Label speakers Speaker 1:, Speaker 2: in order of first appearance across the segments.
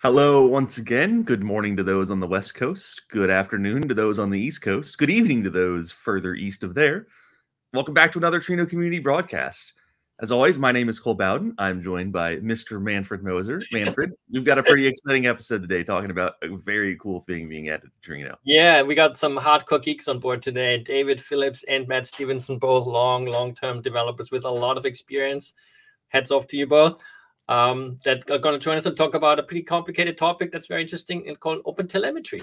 Speaker 1: Hello, once again. Good morning to those on the West Coast. Good afternoon to those on the East Coast. Good evening to those further east of there. Welcome back to another Trino Community broadcast. As always, my name is Cole Bowden. I'm joined by Mr. Manfred Moser. Manfred, we've got a pretty exciting episode today talking about a very cool thing being added to Trino.
Speaker 2: Yeah, we got some hardcore geeks on board today. David Phillips and Matt Stephenson, both long, long-term developers with a lot of experience. Heads off to you both um, that are going to join us and talk about a pretty complicated topic that's very interesting and called open telemetry.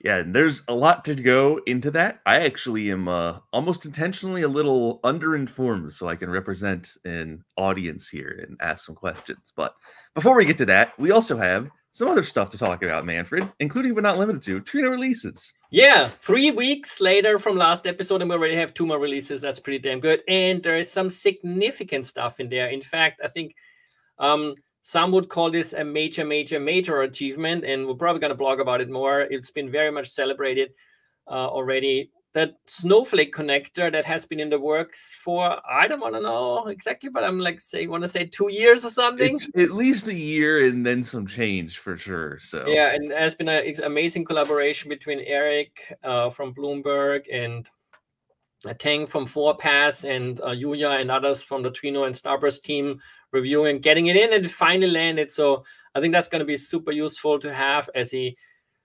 Speaker 1: Yeah, and there's a lot to go into that. I actually am uh, almost intentionally a little underinformed so I can represent an audience here and ask some questions. But before we get to that, we also have some other stuff to talk about, Manfred, including but not limited to Trino releases.
Speaker 2: Yeah, three weeks later from last episode, and we already have two more releases. That's pretty damn good. And there is some significant stuff in there. In fact, I think um, some would call this a major, major, major achievement, and we're probably going to blog about it more. It's been very much celebrated uh, already. That Snowflake connector that has been in the works for I don't want to know exactly, but I'm like say want to say two years or something.
Speaker 1: It's at least a year and then some change for sure. So
Speaker 2: yeah, and there's been an amazing collaboration between Eric uh, from Bloomberg and Tang from ForePaaS and uh, Yuya and others from the Trino and Starburst team reviewing, getting it in, and finally landed. So I think that's going to be super useful to have as a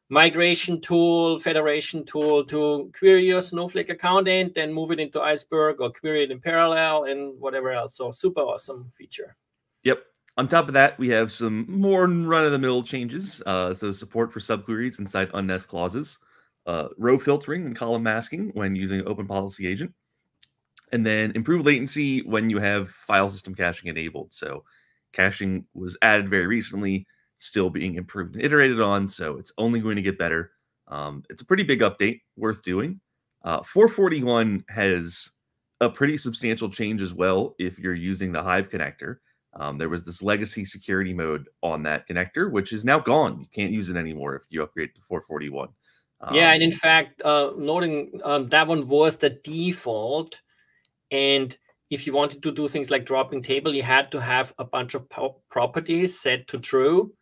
Speaker 2: migration tool, federation tool to query your Snowflake account and then move it into Iceberg or query it in parallel and whatever else. So super awesome feature.
Speaker 1: Yep. On top of that, we have some more run-of-the-mill changes. Uh, so support for subqueries inside unnest clauses, uh, row filtering and column masking when using Open Policy Agent, and then improve latency when you have file system caching enabled. So caching was added very recently, still being improved and iterated on. So it's only going to get better. Um, it's a pretty big update, worth doing. Uh, 441 has a pretty substantial change as well if you're using the Hive connector. Um, there was this legacy security mode on that connector, which is now gone. You can't use it anymore if you upgrade to 441.
Speaker 2: Um, yeah, and in fact, uh, noting um, that one was the default and if you wanted to do things like dropping table, you had to have a bunch of properties set to true.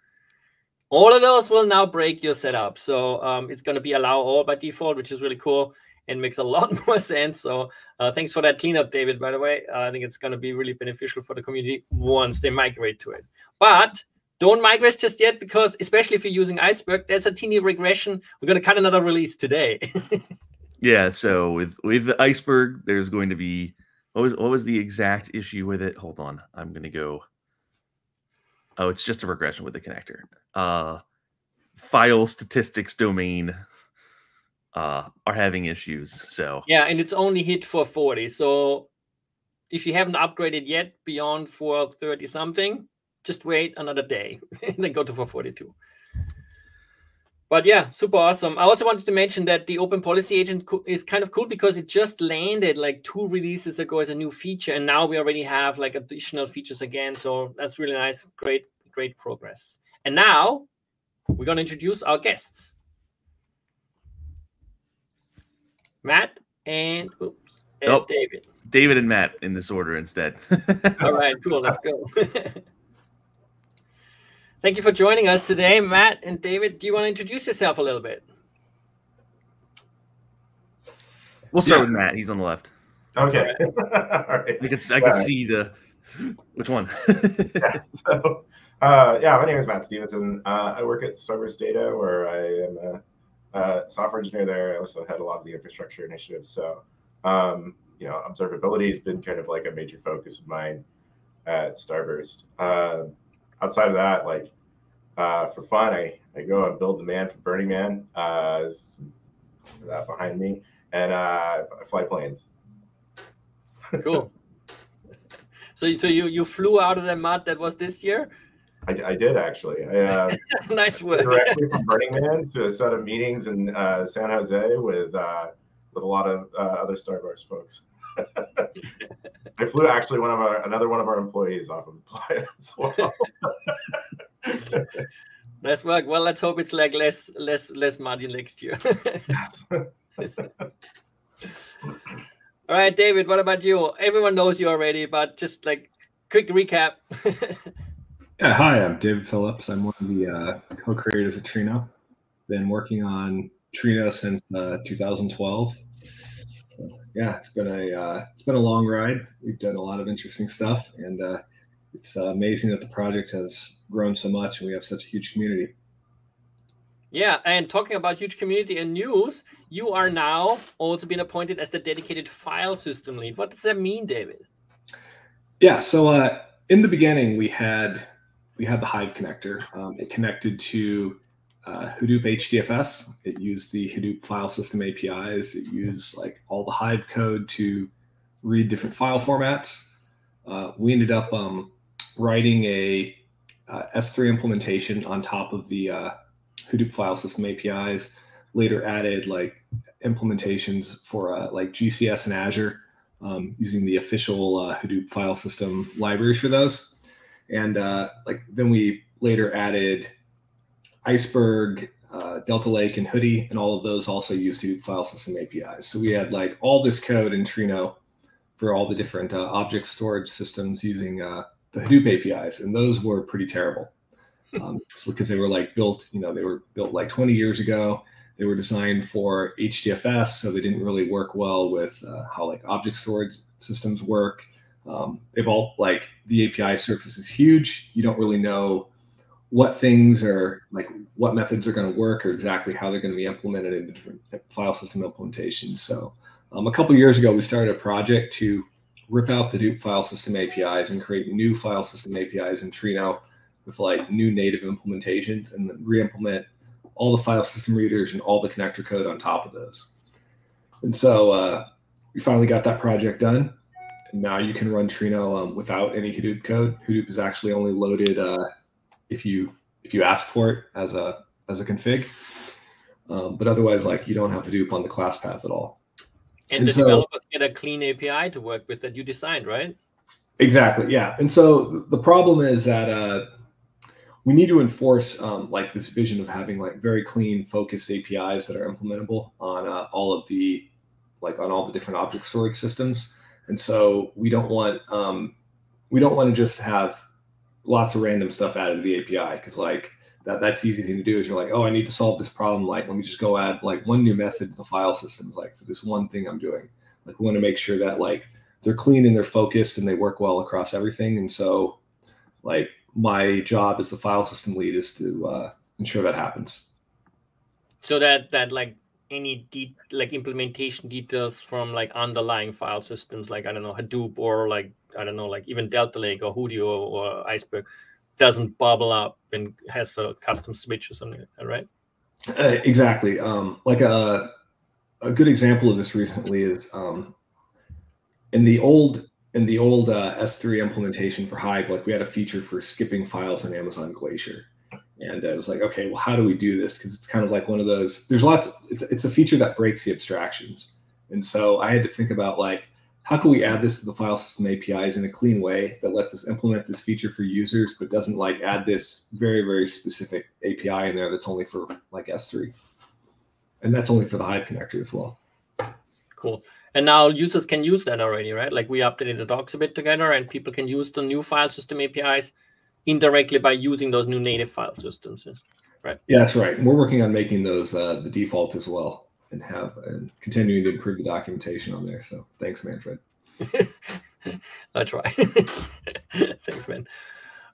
Speaker 2: All of those will now break your setup. So um, it's going to be allow all by default, which is really cool and makes a lot more sense. So uh, thanks for that cleanup, David, by the way. Uh, I think it's going to be really beneficial for the community once they migrate to it. But don't migrate just yet because especially if you're using Iceberg, there's a teeny regression. We're going to cut another release today.
Speaker 1: yeah, so with with the Iceberg, there's going to be what was what was the exact issue with it? Hold on. I'm gonna go. Oh, it's just a regression with the connector. Uh file statistics domain uh are having issues. So
Speaker 2: yeah, and it's only hit for 40. So if you haven't upgraded yet beyond 430 something, just wait another day and then go to 442 but yeah, super awesome. I also wanted to mention that the Open Policy Agent is kind of cool because it just landed like two releases ago as a new feature, and now we already have like additional features again. So that's really nice. Great, great progress. And now we're going to introduce our guests Matt and, oops, and oh, David.
Speaker 1: David and Matt in this order instead.
Speaker 2: All right, cool. Let's go. Thank you for joining us today, Matt and David. Do you want to introduce yourself a little bit?
Speaker 1: We'll start yeah. with Matt. He's on the left.
Speaker 3: Okay.
Speaker 1: All right. I can, I can see the which one.
Speaker 3: yeah. So, uh, yeah, my name is Matt Stephenson. Uh, I work at Starburst Data, where I am a, a, software engineer there. I also head a lot of the infrastructure initiatives. So, um, you know, observability has been kind of like a major focus of mine at Starburst. Uh, outside of that, like uh, for fun, I, I go and build the man for Burning Man. Uh, that behind me, and uh, I fly planes.
Speaker 2: cool. So, so you you flew out of the mud that was this year.
Speaker 3: I, I did actually. I, uh,
Speaker 2: nice work.
Speaker 3: directly from Burning Man to a set of meetings in uh, San Jose with uh, with a lot of uh, other Starburst folks. I flew actually one of our another one of our employees off of Playa as well.
Speaker 2: Let's work. Well, let's hope it's like less less less muddy next year. All right, David, what about you? Everyone knows you already, but just like quick recap.
Speaker 4: Yeah, hi, I'm David Phillips. I'm one of the uh, co-creators of Trino. Been working on Trino since uh, 2012. Yeah, it's been a uh, it's been a long ride. We've done a lot of interesting stuff, and uh, it's uh, amazing that the project has grown so much, and we have such a huge community.
Speaker 2: Yeah, and talking about huge community and news, you are now also being appointed as the dedicated file system lead. What does that mean, David?
Speaker 4: Yeah, so uh, in the beginning, we had we had the Hive connector. Um, it connected to uh, Hadoop HDFS. It used the Hadoop file system APIs. It used like all the Hive code to read different file formats. Uh, we ended up um, writing a uh, S3 implementation on top of the uh, Hadoop file system APIs. Later added like implementations for uh, like GCS and Azure um, using the official uh, Hadoop file system libraries for those. And like then we later added Iceberg, uh, Delta Lake, and Hudi, and all of those also use Hadoop file system APIs. So we had like all this code in Trino for all the different uh, object storage systems using uh, the Hadoop APIs, and those were pretty terrible um, because they were like built, you know, they were built like 20 years ago. They were designed for HDFS, so they didn't really work well with uh, how like object storage systems work. Um, they've all like the API surface is huge. You don't really know what things are like what methods are going to work or exactly how they're going to be implemented into different file system implementations. So um, a couple years ago, we started a project to rip out the Hadoop file system APIs and create new file system APIs in Trino with like new native implementations and then re-implement all the file system readers and all the connector code on top of those. And so uh, we finally got that project done And now you can run Trino um, without any Hadoop code. Hadoop is actually only loaded uh, if you if you ask for it as a as a config. Um, but otherwise, like you don't have Hadoop on the class path at all.
Speaker 2: And, and the so, developers get a clean API to work with that you designed, right?
Speaker 4: Exactly. Yeah. And so the problem is that uh, we need to enforce um, like this vision of having like very clean, focused APIs that are implementable on uh, all of the like on all the different object storage systems. And so we don't want um, we don't want to just have lots of random stuff added to the API because like that that's the easy thing to do is you're like, oh, I need to solve this problem. Like, let me just go add like one new method to the file systems, like for this one thing I'm doing. Like we want to make sure that like they're clean and they're focused and they work well across everything. And so like my job as the file system lead is to uh, ensure that happens.
Speaker 2: So that that like any de- like implementation details from like underlying file systems like i don't know hadoop or like i don't know like even delta lake or hudi or, or iceberg doesn't bubble up and has a custom switch or something right
Speaker 4: uh, exactly um, like a, a good example of this recently is um, in the old in the old uh, s3 implementation for hive like we had a feature for skipping files in amazon glacier and it was like, okay, well, how do we do this? Because it's kind of like one of those. There's lots. It's, it's a feature that breaks the abstractions, and so I had to think about like, how can we add this to the file system APIs in a clean way that lets us implement this feature for users, but doesn't like add this very very specific API in there that's only for like S3, and that's only for the Hive connector as well.
Speaker 2: Cool. And now users can use that already, right? Like we updated the docs a bit together, and people can use the new file system APIs indirectly by using those new native file systems. Right.
Speaker 4: Yeah, that's right. We're working on making those uh, the default as well and have and continuing to improve the documentation on there. So thanks, Manfred.
Speaker 2: I try. thanks, man.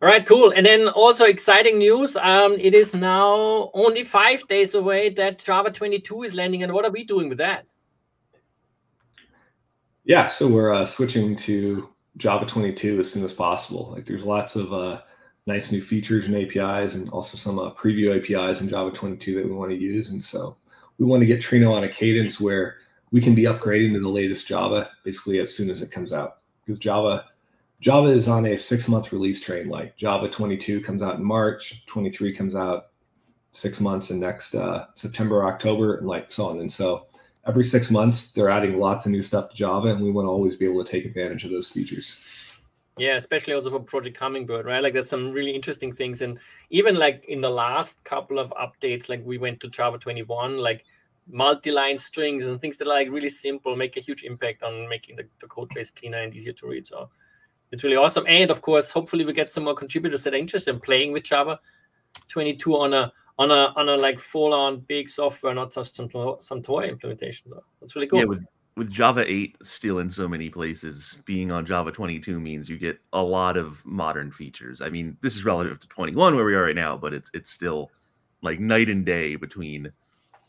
Speaker 2: All right, cool. And then also exciting news. Um, it is now only five days away that Java 22 is landing. And what are we doing with that?
Speaker 4: Yeah, so we're uh, switching to Java 22 as soon as possible. Like there's lots of uh, nice new features and APIs, and also some uh, preview APIs in Java 22 that we want to use. And so we want to get Trino on a cadence where we can be upgrading to the latest Java basically as soon as it comes out. Because Java Java is on a six month release train. Like Java 22 comes out in March, 23 comes out six months, and next uh, September, October, and like so on. And so every six months, they're adding lots of new stuff to Java, and we want to always be able to take advantage of those features.
Speaker 2: Yeah, especially also for Project Hummingbird, right? Like there's some really interesting things. And even like in the last couple of updates, like we went to Java 21, like multi-line strings and things that are like really simple make a huge impact on making the, the code base cleaner and easier to read. So it's really awesome. And of course, hopefully we get some more contributors that are interested in playing with Java 22 on a on a on a like full on big software, not just some some toy implementation. So that's really cool.
Speaker 1: Yeah, with with Java 8 still in so many places, being on Java 22 means you get a lot of modern features. I mean, this is relative to 21 where we are right now, but it's it's still like night and day between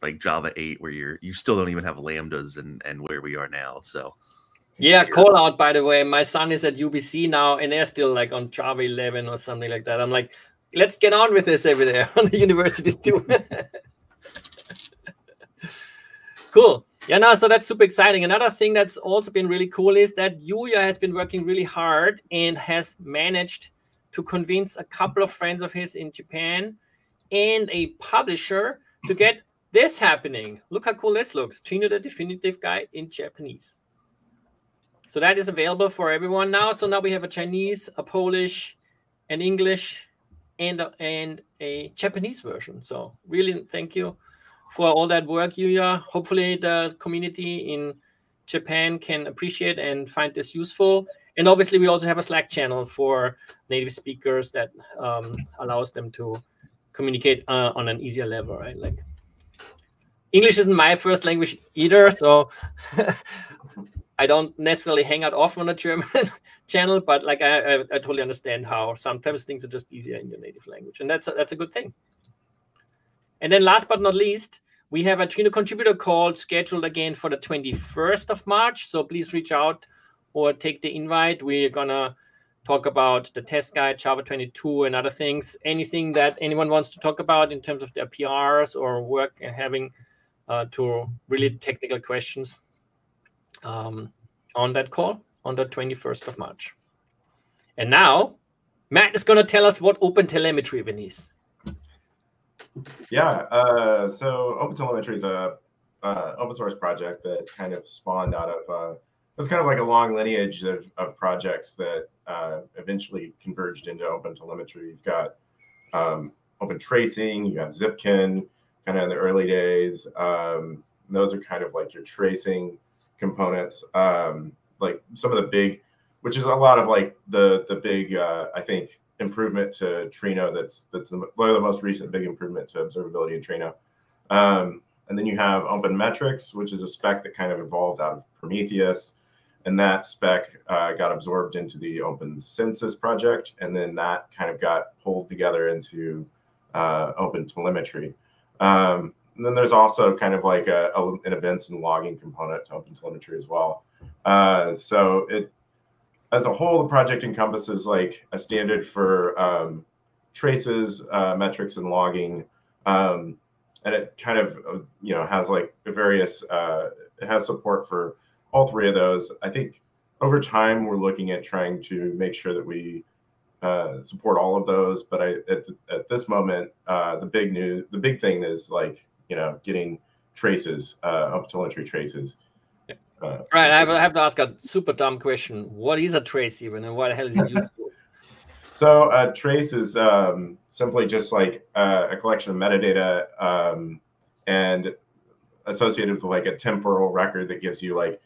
Speaker 1: like Java 8 where you're you still don't even have lambdas and and where we are now. So
Speaker 2: yeah, call out by the way. My son is at UBC now and they're still like on Java 11 or something like that. I'm like, let's get on with this over there on the universities too. cool. Yeah, no, so that's super exciting. Another thing that's also been really cool is that Yuya has been working really hard and has managed to convince a couple of friends of his in Japan and a publisher to get this happening. Look how cool this looks. Trino the Definitive Guide in Japanese. So that is available for everyone now. So now we have a Chinese, a Polish, an English, and a, and a Japanese version. So really, thank you for all that work, Yuya. Hopefully, the community in Japan can appreciate and find this useful. And obviously, we also have a Slack channel for native speakers that um, allows them to communicate uh, on an easier level, right? Like English isn't my first language either, so I don't necessarily hang out often on a German channel, but like I, I, I, totally understand how sometimes things are just easier in your native language, and that's a, that's a good thing. And then last but not least, we have a Trino contributor call scheduled again for the 21st of March. So please reach out or take the invite. We're gonna talk about the test guide, Java 22, and other things. Anything that anyone wants to talk about in terms of their PRs or work and having uh, to really technical questions um, on that call on the 21st of March. And now, Matt is going to tell us what Open Telemetry even is.
Speaker 3: Yeah, uh, so Open Telemetry is a uh, open source project that kind of spawned out of uh, it's kind of like a long lineage of, of projects that uh, eventually converged into Open Telemetry. You've got um, Open Tracing, you have Zipkin, kind of in the early days. Um, those are kind of like your tracing components. Um, like some of the big, which is a lot of like the the big uh, I think improvement to Trino. That's that's the, one of the most recent big improvement to observability in Trino. Um, and then you have Open Metrics, which is a spec that kind of evolved out of Prometheus. And that spec uh, got absorbed into the Open Census project. And then that kind of got pulled together into uh, Open Telemetry. Um, and then there's also kind of like a, a, an events and logging component to Open Telemetry as well. Uh, so it, as a whole, the project encompasses like a standard for um, traces, uh, metrics, and logging, um, and it kind of uh, you know has like various uh, it has support for all three of those. I think over time we're looking at trying to make sure that we uh, support all of those. But I at, at this moment, uh, the big news, the big thing is like you know getting traces, uh, telemetry traces.
Speaker 2: Uh, right, I have to ask a super dumb question. What is a trace even, and what the hell is it used for?
Speaker 3: So a trace is um, simply just like uh, a collection of metadata um, and associated with like a temporal record that gives you like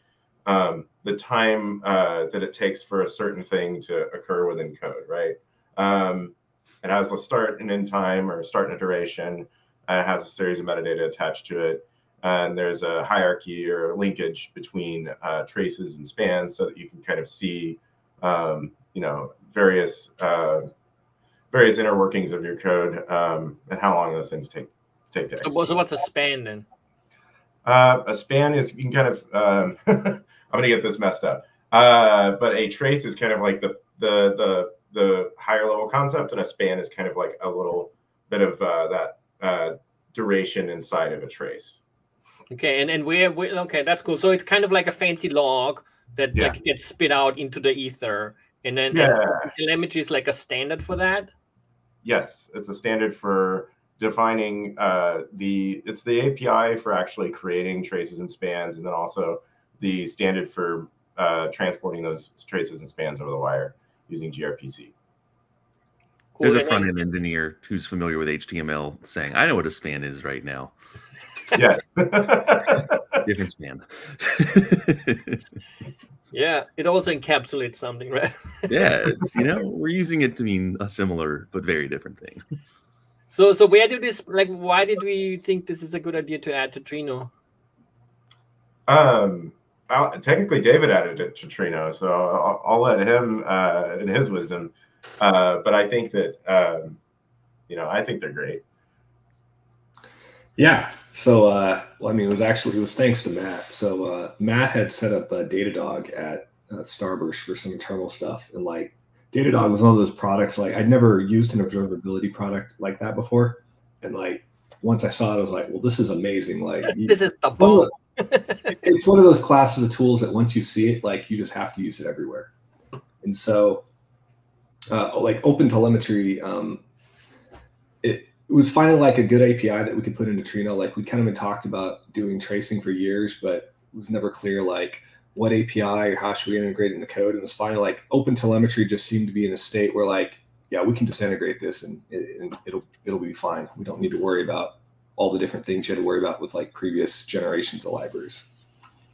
Speaker 3: um, the time uh, that it takes for a certain thing to occur within code, right? Um, it has a start and end time or start and a duration. And it has a series of metadata attached to it. And there's a hierarchy or linkage between uh, traces and spans so that you can kind of see, um, you know, various uh, various inner workings of your code um, and how long those things take take to
Speaker 2: execute. So what's a span then?
Speaker 3: Uh, a span is you can kind of um, I'm gonna get this messed up. Uh, but a trace is kind of like the the the the higher level concept, and a span is kind of like a little bit of uh, that uh, duration inside of a trace.
Speaker 2: Okay, and and we're, we're okay. That's cool. So it's kind of like a fancy log that yeah. like gets spit out into the ether, and then
Speaker 3: yeah.
Speaker 2: telemetry is like a standard for that.
Speaker 3: Yes, it's a standard for defining uh, the. It's the API for actually creating traces and spans, and then also the standard for uh, transporting those traces and spans over the wire using gRPC.
Speaker 1: Cool. There's a front end engineer who's familiar with HTML saying, I know what a span is right now.
Speaker 3: Yes.
Speaker 1: Different span.
Speaker 2: Yeah, it also encapsulates something, right?
Speaker 1: yeah, it's, you know, we're using it to mean a similar but very different thing.
Speaker 2: So, so where did this like? Why did we think this is a good idea to add to Trino?
Speaker 3: Um, I'll, technically, David added it to Trino, so I'll, I'll let him uh, in his wisdom. Uh, but I think that um, you know, I think they're great.
Speaker 4: Yeah. So, uh, well, I mean, it was actually it was thanks to Matt. So uh, Matt had set up a Datadog at uh, Starburst for some internal stuff, and like Datadog was one of those products like I'd never used an observability product like that before, and like once I saw it, I was like, well, this is amazing. Like
Speaker 2: this is the bomb.
Speaker 4: it's one of those classes of tools that once you see it, like you just have to use it everywhere. And so, uh, like Open Telemetry, um, it, it was finally like a good API that we could put into Trino. Like we kind of been talked about doing tracing for years, but it was never clear like what API or how should we integrate in the code. And it was finally like Open Telemetry just seemed to be in a state where like, yeah, we can just integrate this and, it, and it'll it'll be fine. We don't need to worry about all the different things you had to worry about with like previous generations of libraries.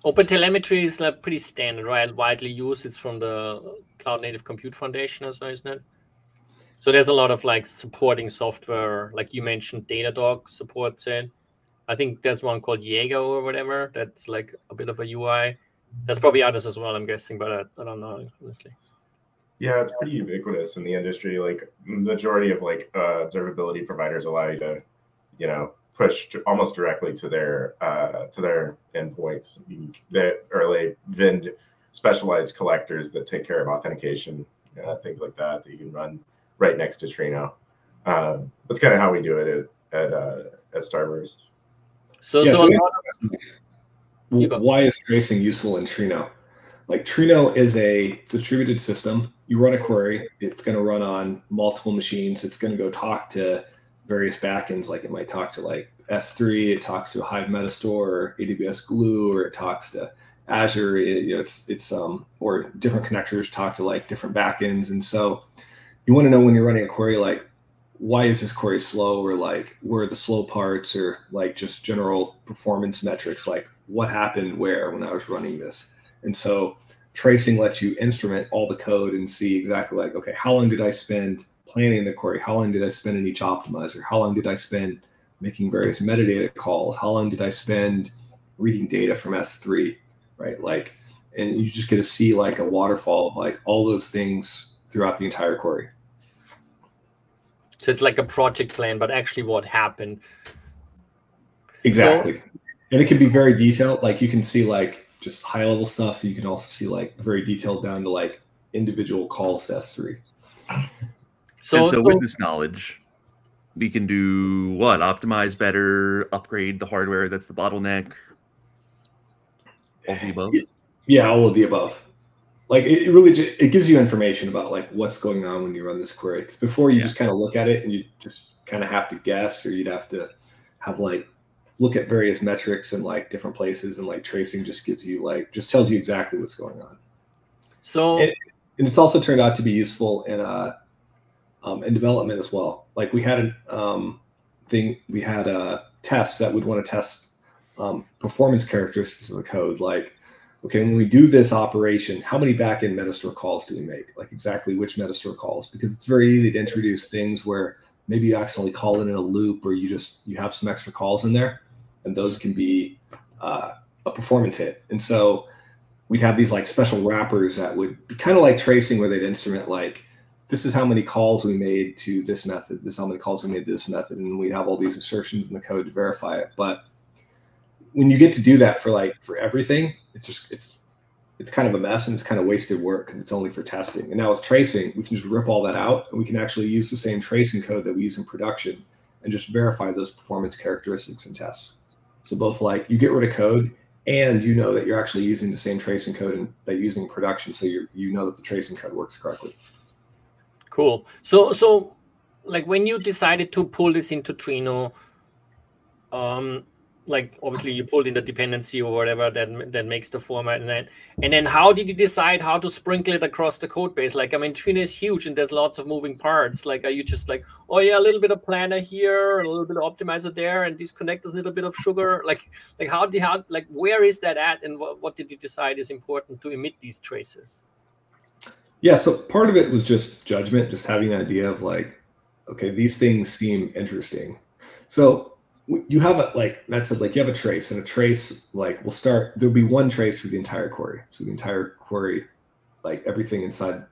Speaker 2: Open telemetry is like pretty standard, right? Widely used. It's from the Cloud Native Compute Foundation as well, isn't it? So there's a lot of like supporting software, like you mentioned, Datadog supports it. I think there's one called Jaeger or whatever. That's like a bit of a UI. There's probably others as well, I'm guessing, but I, I don't know honestly.
Speaker 3: Yeah, it's pretty ubiquitous in the industry. Like majority of like uh, observability providers allow you to, you know, push almost directly to their uh, to their endpoints that are like Vind specialized collectors that take care of authentication, uh, things like that that you can run right next to Trino. Um, that's kind of how we do it at at, uh, at Starburst.
Speaker 2: So, yeah, so,
Speaker 4: so why is tracing useful in Trino? Like Trino is a distributed system. You run a query, it's going to run on multiple machines. It's going to go talk to various backends. Like it might talk to like S3, it talks to Hive Metastore, or AWS Glue, or it talks to Azure. It, you know, it's it's um or different connectors talk to like different backends, and so you want to know when you're running a query like why is this query slow or like where are the slow parts or like just general performance metrics like what happened where when i was running this? And so tracing lets you instrument all the code and see exactly like okay how long did i spend planning the query how long did i spend in each optimizer? How long did i spend making various metadata calls? How long did i spend reading data from s3 right? Like and you just get to see like a waterfall of like all those things throughout the entire query
Speaker 2: so it's like a project plan, but actually what happened.
Speaker 4: Exactly. So, and it can be very detailed. Like you can see like just high level stuff. You can also see like very detailed down to like individual calls to S3.
Speaker 1: So, and so with this knowledge, we can do what? Optimize better, upgrade the hardware that's the bottleneck. All the above?
Speaker 4: Yeah, all of the above like it, really just, it gives you information about like what's going on when you run this query. Because before you yeah. just kind of look at it and you just kind of have to guess, or you'd have to have like look at various metrics and like different places, and like tracing just gives you like just tells you exactly what's going on.
Speaker 2: So
Speaker 4: and, and it's also turned out to be useful in uh um, in development as well. Like we had a um, thing, we had a tests that would want to test um, performance characteristics of the code, like okay, when we do this operation, how many backend metastore calls do we make? Like exactly which metastore calls? Because it's very easy to introduce things where maybe you accidentally call it in a loop or you just you have some extra calls in there, and those can be uh, a performance hit. And so we'd have these like special wrappers that would be kind of like tracing where they'd instrument like this is how many calls we made to this method, this is how many calls we made to this method, and we'd have all these assertions in the code to verify it. But when you get to do that for like for everything, it's just it's it's kind of a mess and it's kind of wasted work because it's only for testing. And now with tracing, we can just rip all that out and we can actually use the same tracing code that we use in production and just verify those performance characteristics and tests. So both like you get rid of code and you know that you're actually using the same tracing code and that you're using production. So you you know that the tracing code works correctly.
Speaker 2: Cool. So so like when you decided to pull this into Trino, um, like obviously you pulled in the dependency or whatever that that makes the format and then and then how did you decide how to sprinkle it across the code base? Like i mean trino is huge and there's lots of moving parts. Like are you just like oh yeah a little bit of planner here a little bit of optimizer there and these connectors a little bit of sugar? Like like how did how like where is that at and what, what did you decide is important to emit these traces?
Speaker 4: Yeah so part of it was just judgment just having an idea of like okay these things seem interesting. So you have a like Matt said, like you have a trace, and a trace like will start. There'll be one trace for the entire query. So the entire query, like everything inside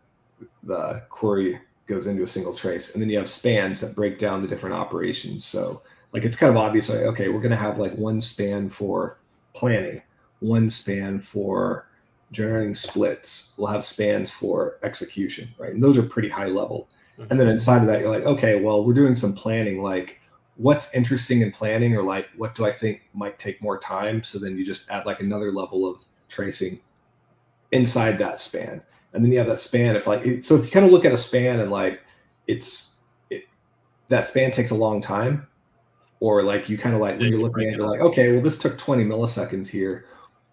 Speaker 4: the query goes into a single trace, and then you have spans that break down the different operations. So like it's kind of obvious. Like okay, we're gonna have like one span for planning, one span for generating splits. We'll have spans for execution, right? And those are pretty high level. Mm-hmm. And then inside of that, you're like, okay, well, we're doing some planning, like what's interesting in planning or like what do I think might take more time. So then you just add like another level of tracing inside that span. And then you have that span if like so if you kind of look at a span and like it's it, that span takes a long time. Or like you kind of like when you're looking at it, you're like okay well this took 20 milliseconds here.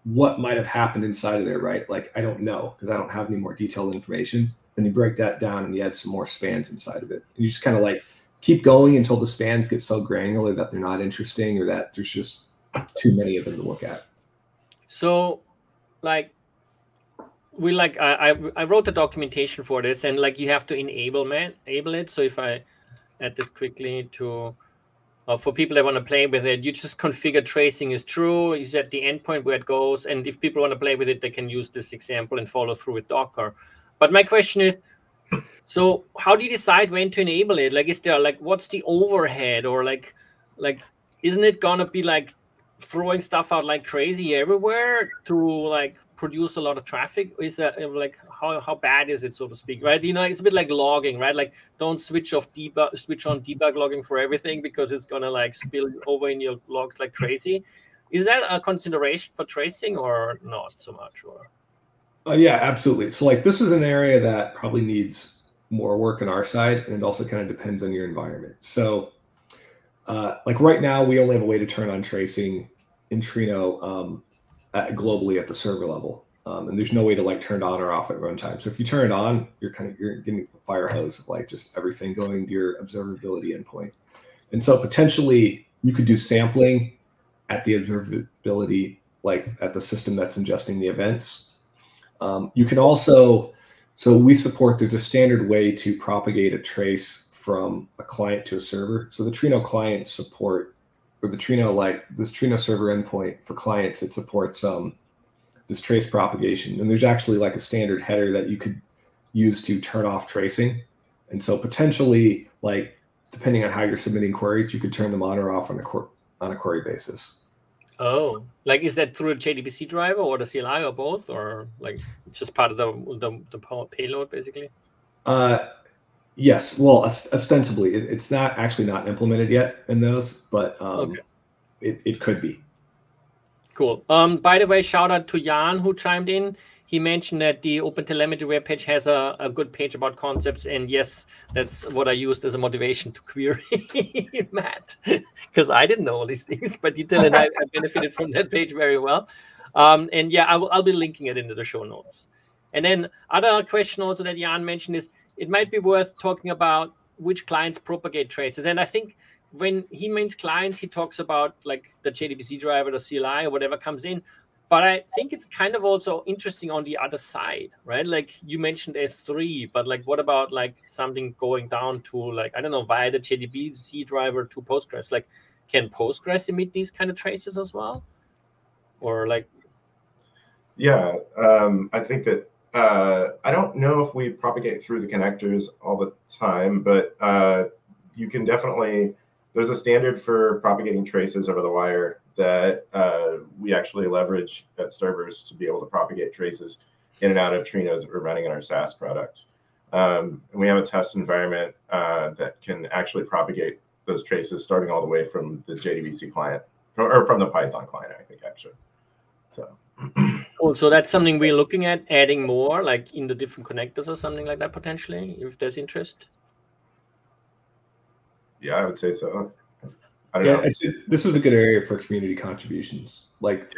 Speaker 4: What might have happened inside of there? Right? Like i don't know because i don't have any more detailed information. And you break that down and you add some more spans inside of it. And you just kind of like keep going until the spans get so granular that they're not interesting or that there's just too many of them to look at.
Speaker 2: So, like, we like I I, wrote the documentation for this, and like you have to enable man enable it. So if I add this quickly to uh, for people that want to play with it, you just configure tracing is true. You set the endpoint where it goes, and if people want to play with it, they can use this example and follow through with Docker. But my question is, so how do you decide when to enable it? Like, is there like what's the overhead or like like isn't it gonna be like throwing stuff out like crazy everywhere to like produce a lot of traffic? Is that like how, how bad is it so to speak? Right? You know, it's a bit like logging, right? Like don't switch off debug switch on debug logging for everything because it's gonna like spill over in your logs like crazy. Is that a consideration for tracing or not so much? Or
Speaker 4: uh, yeah, absolutely. So like this is an area that probably needs more work on our side, and it also kind of depends on your environment. So, uh, like right now, we only have a way to turn on tracing in Trino um, at, globally at the server level, um, and there's no way to like turn it on or off at runtime. So if you turn it on, you're kind of you're getting the fire hose of like just everything going to your observability endpoint, and so potentially you could do sampling at the observability, like at the system that's ingesting the events. Um, you can also so we support there's a standard way to propagate a trace from a client to a server. So the Trino client support or the Trino like this Trino server endpoint for clients, it supports um, this trace propagation. And there's actually like a standard header that you could use to turn off tracing. And so potentially like depending on how you're submitting queries, you could turn them on or off on a on a query basis.
Speaker 2: Oh, like is that through a JDBC driver or the CLI or both, or like just part of the the, the payload basically?
Speaker 4: Uh, yes. Well, ostensibly, it, it's not actually not implemented yet in those, but um, okay. it it could be.
Speaker 2: Cool. Um, by the way, shout out to Jan who chimed in he mentioned that the OpenTelemetry web page has a, a good page about concepts. And yes, that's what I used as a motivation to query Matt, because I didn't know all these things, but Dieter and I, I benefited from that page very well. Um, and yeah, I will, I'll be linking it into the show notes. And then other question also that Jan mentioned is it might be worth talking about which clients propagate traces. And I think when he means clients, he talks about like the JDBC driver, the CLI, or whatever comes in but I think it's kind of also interesting on the other side, right? Like you mentioned S3, but like what about like something going down to like I don't know via the JDBC driver to Postgres? Like, can Postgres emit these kind of traces as well, or like?
Speaker 3: Yeah, um, I think that uh, I don't know if we propagate through the connectors all the time, but uh, you can definitely. There's a standard for propagating traces over the wire that uh, we actually leverage at servers to be able to propagate traces in and out of Trinos that we're running in our SaaS product. Um, and we have a test environment uh, that can actually propagate those traces starting all the way from the JDBC client or from the Python client, I think, actually. So.
Speaker 2: cool. So that's something we're looking at adding more, like in the different connectors or something like that, potentially, if there's interest.
Speaker 3: Yeah, I would say so. I don't
Speaker 4: Yeah,
Speaker 3: know.
Speaker 4: it's, this is a good area for community contributions. Like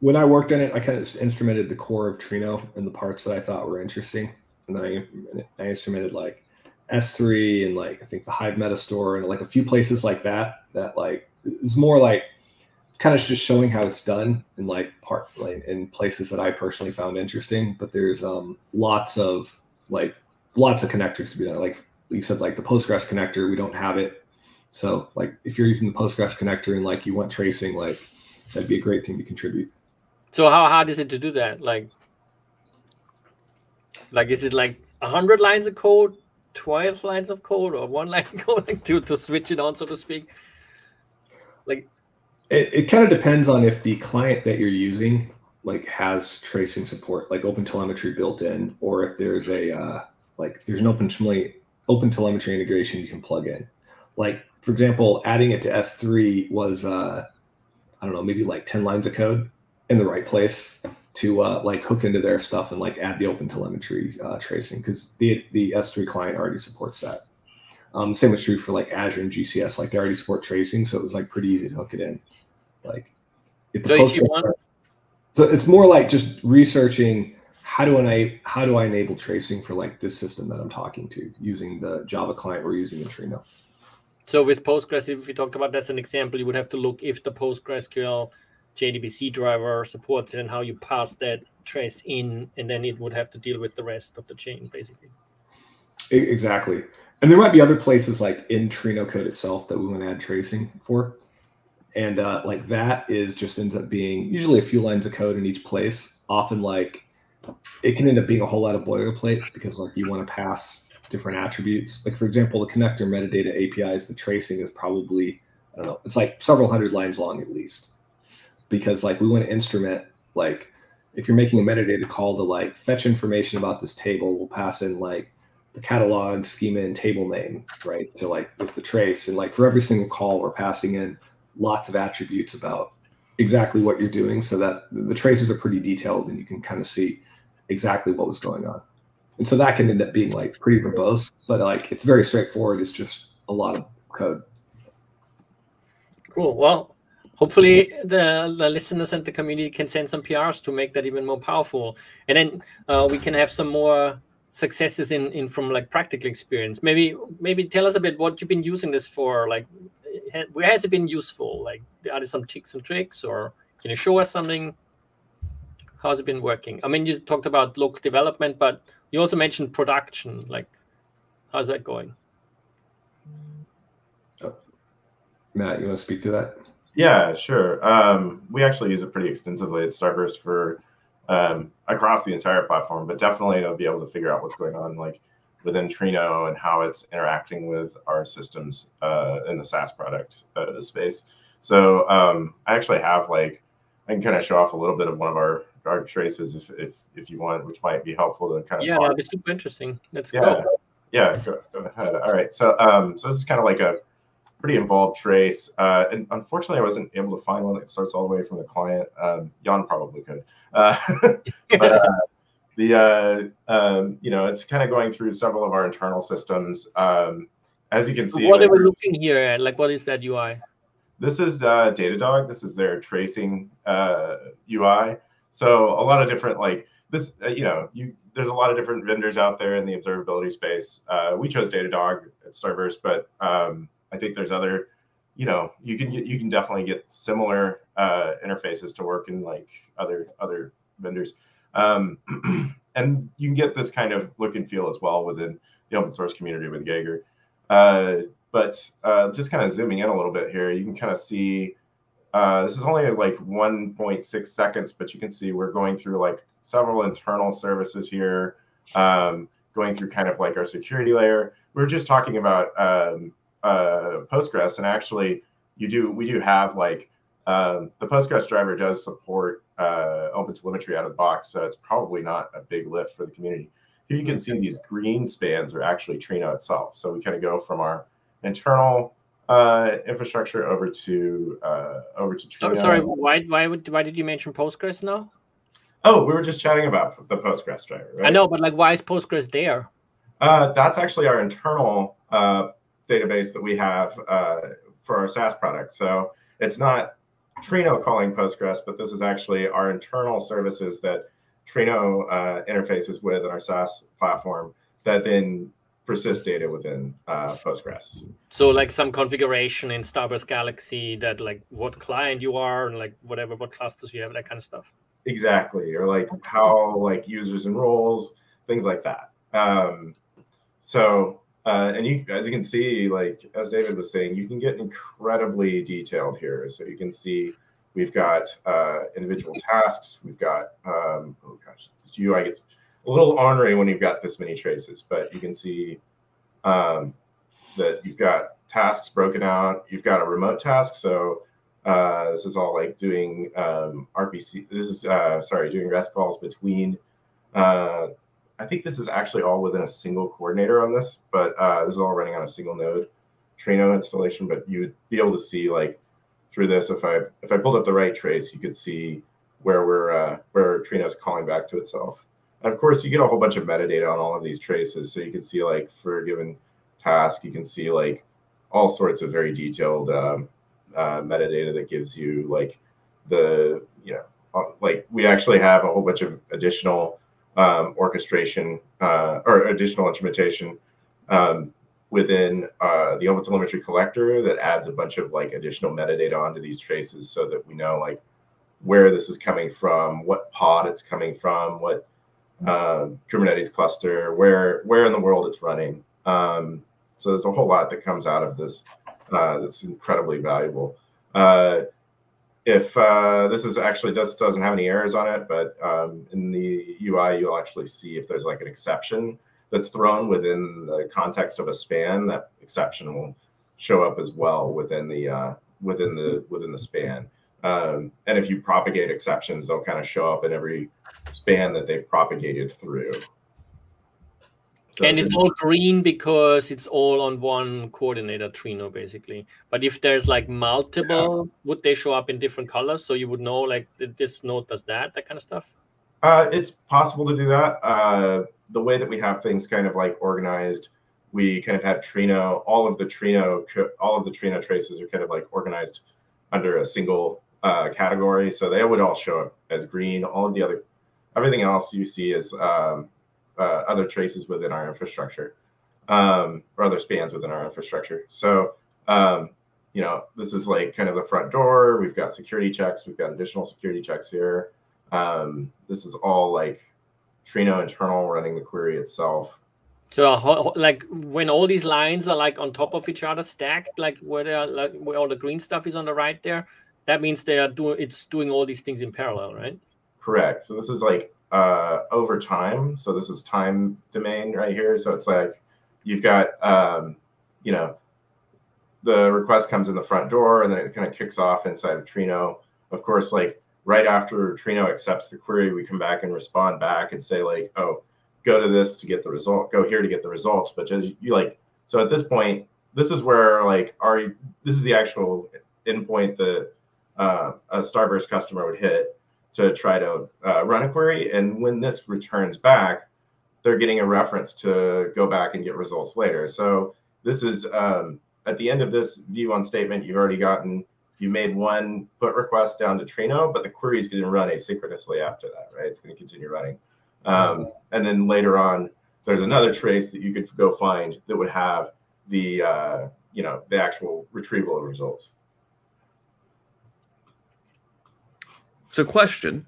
Speaker 4: when I worked on it, I kind of instrumented the core of Trino and the parts that I thought were interesting, and then I, I instrumented like S3 and like I think the Hive Meta Store and like a few places like that. That like is more like kind of just showing how it's done in like part like in places that I personally found interesting. But there's um lots of like lots of connectors to be done. Like you said, like the Postgres connector, we don't have it so like if you're using the Postgres connector and like you want tracing, like that'd be a great thing to contribute.
Speaker 2: So how hard is it to do that? Like, like is it like hundred lines of code, twelve lines of code, or one line of code, like to to switch it on, so to speak? Like,
Speaker 4: It, it kind of depends on if the client that you're using like has tracing support, like open telemetry built in, or if there's a uh, like there's an open telemetry open telemetry integration you can plug in. Like for example, adding it to S3 was uh, I don't know, maybe like 10 lines of code in the right place to uh, like hook into their stuff and like add the open telemetry uh, tracing because the the S3 client already supports that. Um, same was true for like Azure and GCS, like they already support tracing, so it was like pretty easy to hook it in. Like, if the
Speaker 2: So if you
Speaker 4: Postgres-
Speaker 2: want-
Speaker 4: so it's more like just researching how do I how do I enable tracing for like this system that I'm talking to using the Java client we're using in Trino.
Speaker 2: So with Postgres, if we talked about that as an example, you would have to look if the PostgreSQL JDBC driver supports it and how you pass that trace in, and then it would have to deal with the rest of the chain, basically.
Speaker 4: Exactly. And there might be other places like in Trino code itself that we want to add tracing for. And uh, like that is just ends up being usually a few lines of code in each place. Often like it can end up being a whole lot of boilerplate because like you want to pass different attributes. Like for example, the connector metadata APIs, the tracing is probably, I don't know, it's like several hundred lines long at least. Because like we want to instrument like if you're making a metadata call to like fetch information about this table, we'll pass in like the catalog schema and table name, right? So like with the trace and like for every single call, we're passing in lots of attributes about exactly what you're doing so that the traces are pretty detailed and you can kind of see exactly what was going on. And so that can end up being like pretty verbose, but like it's very straightforward. It's just a lot of code.
Speaker 2: Cool. Well, hopefully the, the listeners and the community can send some PRs to make that even more powerful, and then uh, we can have some more successes in in from like practical experience. Maybe maybe tell us a bit what you've been using this for. Like, where has it been useful? Like, are there some tips and tricks, or can you show us something? How's it been working? I mean, you talked about local development, but you also mentioned production. Like, how's that going?
Speaker 4: Matt, you want to speak to that?
Speaker 3: Yeah, sure. Um, we actually use it pretty extensively at Starburst for um, across the entire platform, but definitely to be able to figure out what's going on, like within Trino and how it's interacting with our systems uh, in the SaaS product uh, space. So um, I actually have like I can kind of show off a little bit of one of our our traces if if, if you want, which might be helpful to kind of
Speaker 2: Yeah,
Speaker 3: talk
Speaker 2: that'd be super interesting. Let's
Speaker 3: yeah,
Speaker 2: go.
Speaker 3: yeah. Go, go ahead. All right. So, um, so this is kind of like a pretty involved trace, uh, and unfortunately, I wasn't able to find one that starts all the way from the client. Um, Jan probably could, uh, but uh, the uh, um, you know, it's kind of going through several of our internal systems. Um, as you can see,
Speaker 2: what are we looking here at? Like, what is that UI?
Speaker 3: this is uh, Datadog. This is their tracing uh, UI. So a lot of different like this, uh, you know, you there's a lot of different vendors out there in the observability space. Uh, we chose Datadog at Starburst, but um, I think there's other, you know, you can get, you can definitely get similar uh, interfaces to work in like other other vendors, um, and you can get this kind of look and feel as well within the open source community with Jaeger. Uh, but uh, just kind of zooming in a little bit here, you can kind of see uh, this is only like 1.6 seconds, but you can see we're going through like several internal services here, um, going through kind of like our security layer. We are just talking about um, uh, Postgres, and actually, you do we do have like um, the Postgres driver does support uh, open telemetry out of the box, so it's probably not a big lift for the community. Here you can see these green spans are actually Trino itself. So we kind of go from our internal uh, infrastructure over to uh, over to Trino.
Speaker 2: Oh, sorry. Why? Why would? Why did you mention Postgres now?
Speaker 3: Oh, we were just chatting about the Postgres driver. Right?
Speaker 2: I know, but like, why is Postgres there?
Speaker 3: Uh, that's actually our internal uh, database that we have uh, for our SaaS product. So it's not Trino calling Postgres, but this is actually our internal services that Trino uh, interfaces with in our SaaS platform that then persist data within uh, Postgres.
Speaker 2: So like some configuration in Starburst Galaxy that like what client you are and like whatever what clusters you have that kind of stuff.
Speaker 3: Exactly, or like how like users and roles, things like that. Um, so uh, and you as you can see, like as David was saying, you can get incredibly detailed here. So you can see we've got uh, individual tasks. We've got um, oh gosh, this UI gets a little ornery when you've got this many traces, but you can see um, that you've got tasks broken out. You've got a remote task. So uh, this is all like doing um, RPC. This is, uh, sorry, doing REST calls between. Uh, I think this is actually all within a single coordinator on this, but uh, this is all running on a single node Trino installation. But you would be able to see like through this, if I if I pulled up the right trace, you could see where we're uh, where Trino is calling back to itself. And of course, you get a whole bunch of metadata on all of these traces. So you can see like for a given task, you can see like all sorts of very detailed um, uh, metadata that gives you like the, you know, uh, like we actually have a whole bunch of additional um, orchestration uh, or additional instrumentation um, within uh, the OpenTelemetry collector that adds a bunch of like additional metadata onto these traces so that we know like where this is coming from, what pod it's coming from, what uh, Kubernetes cluster, where where in the world it's running. Um, so there's a whole lot that comes out of this uh, that's incredibly valuable. Uh, if uh, this is actually just doesn't have any errors on it, but um, in the UI you'll actually see if there's like an exception that's thrown within the context of a span. That exception will show up as well within the uh, within the within the span. Um, and if you propagate exceptions, they'll kind of show up in every span that they've propagated through.
Speaker 2: So and it's all green because it's all on one coordinator Trino, basically. But if there's like multiple, yeah. would they show up in different colors? So you would know like this node does that, that kind of stuff?
Speaker 3: Uh, it's possible to do that. Uh, the way that we have things kind of like organized, we kind of have Trino, all of the Trino, all of the Trino traces are kind of like organized under a single uh, category. So they would all show up as green. All of the other, everything else you see is um, uh, other traces within our infrastructure um, or other spans within our infrastructure. So, um, you know, this is like kind of the front door. We've got security checks. We've got additional security checks here. Um, this is all like Trino internal running the query itself.
Speaker 2: So, like when all these lines are like on top of each other, stacked, like where they are, like where all the green stuff is on the right there, that means they are doing it's doing all these things in parallel, right?
Speaker 3: Correct. So this is like uh, over time. So this is time domain right here. So it's like you've got um, you know the request comes in the front door and then it kind of kicks off inside of Trino. Of course, like right after Trino accepts the query, we come back and respond back and say like, oh, go to this to get the result, go here to get the results. But just you like so at this point, this is where like our this is the actual endpoint that uh, a Starburst customer would hit to try to uh, run a query. And when this returns back, they're getting a reference to go back and get results later. So this is um, at the end of this view on statement, you've already gotten, you made one put request down to Trino, but the query is going to run asynchronously after that, right? It's going to continue running. Um, and then later on, there's another trace that you could go find that would have the, uh, you know, the actual retrieval of results.
Speaker 1: So, question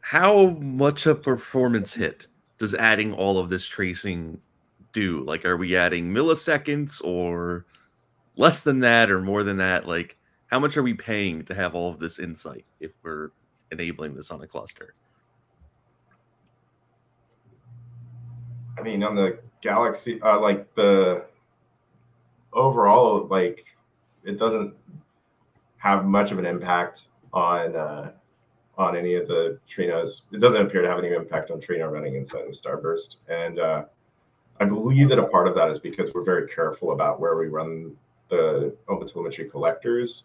Speaker 1: How much a performance hit does adding all of this tracing do? Like, are we adding milliseconds or less than that or more than that? Like, how much are we paying to have all of this insight if we're enabling this on a cluster?
Speaker 3: I mean, on the Galaxy, uh, like the overall, like it doesn't have much of an impact on uh, on any of the Trinos. It doesn't appear to have any impact on Trino running inside of Starburst. And uh, I believe that a part of that is because we're very careful about where we run the OpenTelemetry collectors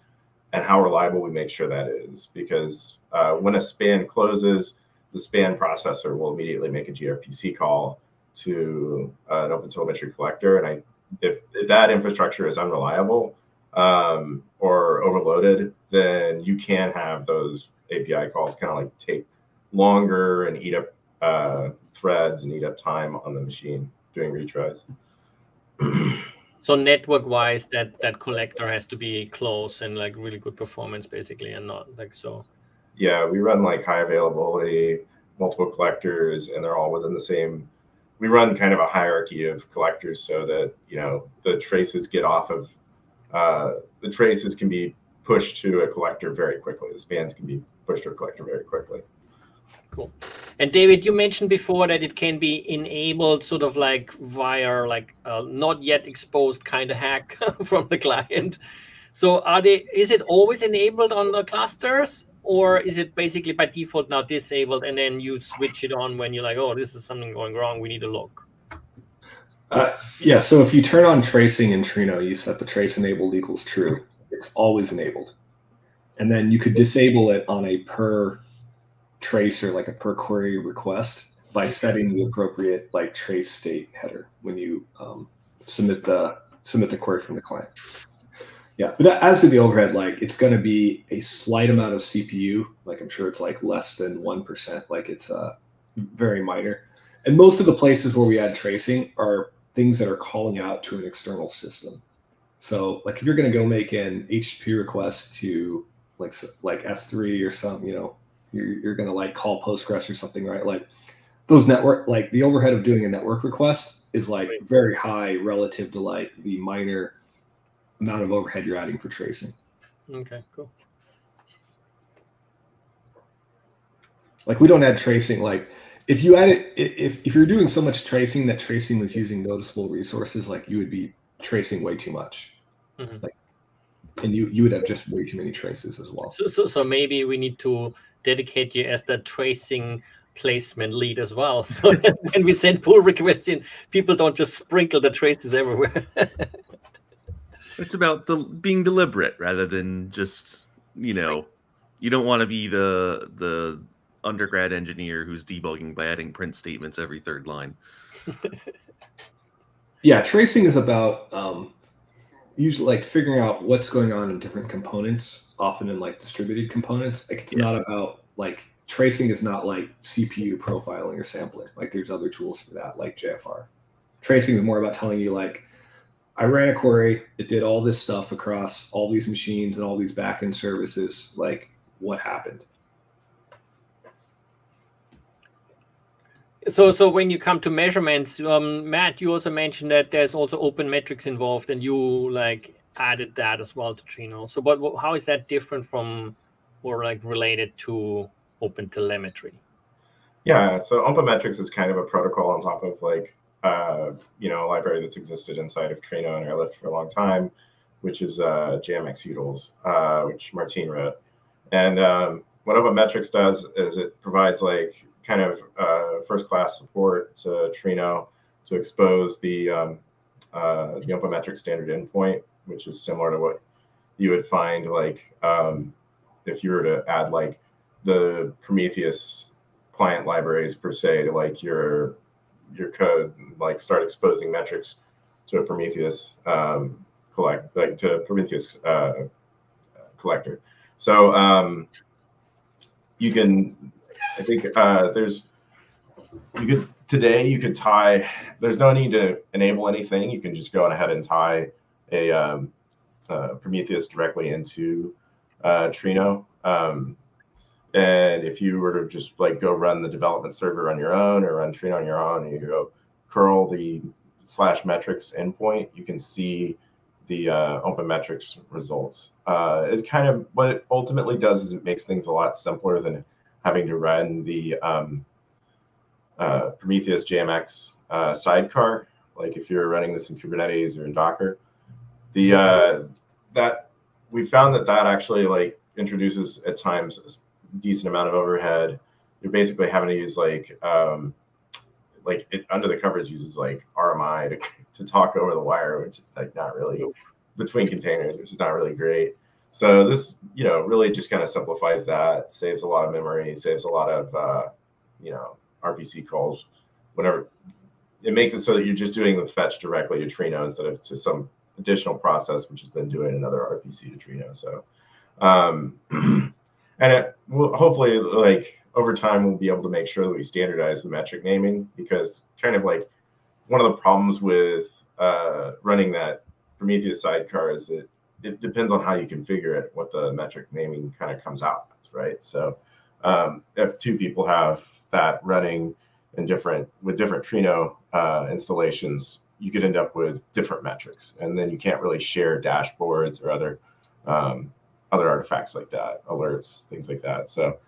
Speaker 3: and how reliable we make sure that is. Because uh, when a span closes, the span processor will immediately make a gRPC call to uh, an OpenTelemetry collector. And I, if, if that infrastructure is unreliable, um, or overloaded, then you can have those API calls kind of like take longer and eat up uh, threads and eat up time on the machine doing retries.
Speaker 2: so network wise that that collector has to be close and like really good performance basically and not like so
Speaker 3: yeah we run like high availability multiple collectors and they're all within the same we run kind of a hierarchy of collectors so that you know the traces get off of uh, the traces can be pushed to a collector very quickly the spans can be pushed to a collector very quickly
Speaker 2: Cool. And David, you mentioned before that it can be enabled sort of like via like a not yet exposed kind of hack from the client. So are they is it always enabled on the clusters or is it basically by default now disabled and then you switch it on when you're like, oh, this is something going wrong, we need to look?
Speaker 4: Uh, yeah, so if you turn on tracing in Trino, you set the trace enabled equals true. It's always enabled. And then you could disable it on a per trace or like a per query request by setting the appropriate like trace state header when you um, submit the submit the query from the client. Yeah, but as to the overhead, like it's going to be a slight amount of CPU. Like I'm sure it's like less than one percent. Like it's uh, very minor. And most of the places where we add tracing are things that are calling out to an external system. So like if you're going to go make an HTTP request to like like S3 or some, you know, you're, you're going to like call Postgres or something, right? Like those network, like the overhead of doing a network request is like very high relative to like the minor amount of overhead you're adding for tracing.
Speaker 2: Okay, cool.
Speaker 4: Like we don't add tracing. Like if you add it, if if you're doing so much tracing that tracing was using noticeable resources, like you would be tracing way too much. Mm-hmm. Like, and you you would have just way too many traces as well.
Speaker 2: So so so maybe we need to dedicate you as the tracing placement lead as well. So when we send pull requests in, people don't just sprinkle the traces everywhere.
Speaker 1: it's about the being deliberate rather than just you know, you don't want to be the the undergrad engineer who's debugging by adding print statements every third line.
Speaker 4: yeah, tracing is about um, usually like figuring out what's going on in different components, often in like distributed components. Like it's yeah. not about like tracing is not like CPU profiling or sampling. Like there's other tools for that, like JFR. Tracing is more about telling you like, I ran a query, it did all this stuff across all these machines and all these backend services. Like what happened?
Speaker 2: So, so when you come to measurements, um, Matt, you also mentioned that there's also open metrics involved, and you like added that as well to Trino. So, but how is that different from or like related to Open Telemetry?
Speaker 3: Yeah, so open metrics is kind of a protocol on top of like uh, you know a library that's existed inside of Trino and Airlift for a long time, which is uh, JMX utils, uh, which Martin wrote. And um, what open metrics does is it provides like kind of uh, first class support to Trino to expose the um, uh, the OpenMetrics standard endpoint, which is similar to what you would find like um, if you were to add like the Prometheus client libraries per se to like your your code, like start exposing metrics to a Prometheus um, collect like to Prometheus uh, collector. So um, you can I think uh, there's you could today you could tie. There's no need to enable anything. You can just go ahead and tie a um, uh, Prometheus directly into uh, Trino. Um, and if you were to just like go run the development server on your own or run Trino on your own, and you go curl the slash metrics endpoint, you can see the uh, open metrics results. Uh, it's kind of what it ultimately does is it makes things a lot simpler than having to run the um, uh, Prometheus JMX uh, sidecar, like if you're running this in Kubernetes or in Docker, the uh, that we found that that actually like introduces at times a decent amount of overhead. You're basically having to use like um, like it under the covers uses like RMI to, to talk over the wire, which is like not really between containers, which is not really great. So this, you know, really just kind of simplifies that, saves a lot of memory, saves a lot of, uh, you know, RPC calls, whatever. It makes it so that you're just doing the fetch directly to Trino instead of to some additional process, which is then doing another RPC to Trino. So, um, and it will hopefully like over time we'll be able to make sure that we standardize the metric naming because kind of like one of the problems with uh, running that Prometheus sidecar is that it depends on how you configure it, what the metric naming kind of comes out, right? So um, if two people have that running in different with different Trino uh, installations, you could end up with different metrics, and then you can't really share dashboards or other um, other artifacts like that, alerts, things like that. So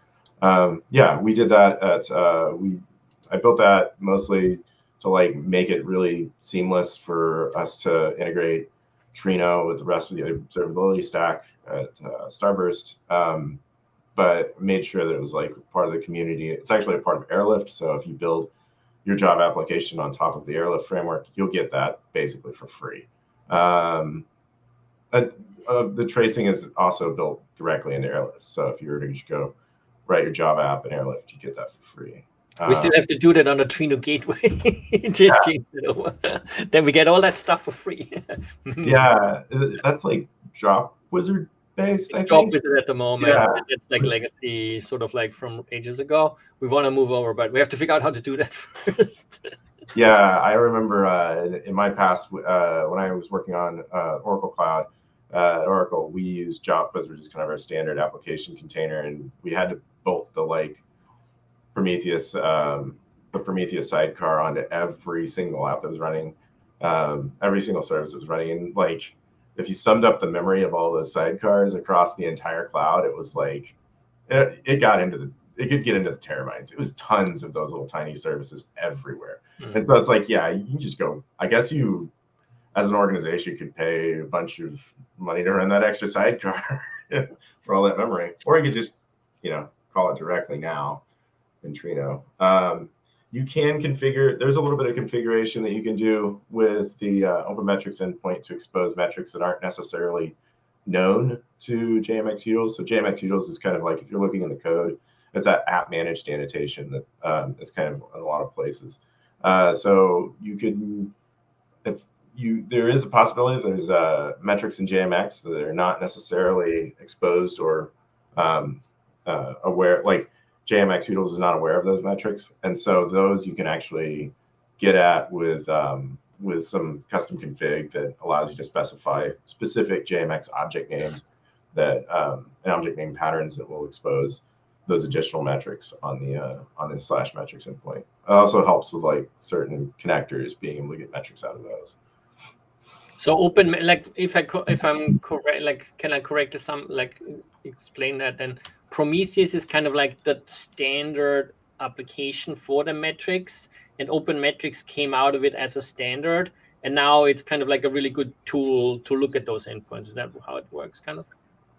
Speaker 3: um, yeah, we did that at uh, we. I built that mostly to like make it really seamless for us to integrate Trino with the rest of the observability stack at uh, Starburst. Um, but made sure that it was like part of the community. It's actually a part of Airlift. So if you build your job application on top of the Airlift framework, you'll get that basically for free. Um, uh, uh, the tracing is also built directly into Airlift. So if you were to go write your Java app in Airlift, you get that for free.
Speaker 2: We still uh, have to do that on a Trino gateway. Just yeah. then we get all that stuff for free.
Speaker 3: yeah, that's like Drop Wizard based.
Speaker 2: It's Drop Wizard at the moment. Yeah. It's like legacy, sort of like from ages ago. We want to move over, but we have to figure out how to do that first.
Speaker 3: yeah, I remember uh, in my past uh, when I was working on uh, Oracle Cloud. Uh, at Oracle, we used Dropwizard as kind of our standard application container, and we had to bolt the like Prometheus, um, the Prometheus sidecar onto every single app that was running, um, every single service that was running. And like, if you summed up the memory of all those sidecars across the entire cloud, it was like, it, it got into the, it could get into the terabytes. It was tons of those little tiny services everywhere. Mm-hmm. And so it's like, yeah, you can just go, I guess you, as an organization, could pay a bunch of money to run that extra sidecar for all that memory, or you could just, you know, call it directly now in Trino. Um, you can configure, there's a little bit of configuration that you can do with the uh, OpenMetrics endpoint to expose metrics that aren't necessarily known to JMX utils. So JMX utils is kind of like, if you're looking in the code, it's that app managed annotation that um, is kind of in a lot of places. Uh, so you could, if you, there is a possibility there's uh, metrics in JMX that are not necessarily exposed or um, uh, aware, like JMX Utils is not aware of those metrics, and so those you can actually get at with um, with some custom config that allows you to specify specific JMX object names that um, and object name patterns that will expose those additional metrics on the uh, on the slash metrics endpoint. It also helps with like certain connectors being able to get metrics out of those.
Speaker 2: So open like if I if I'm correct like can I correct some like explain that then Prometheus is kind of like the standard application for the metrics, and Open Metrics came out of it as a standard, and now it's kind of like a really good tool to look at those endpoints. Is that how it works, kind of?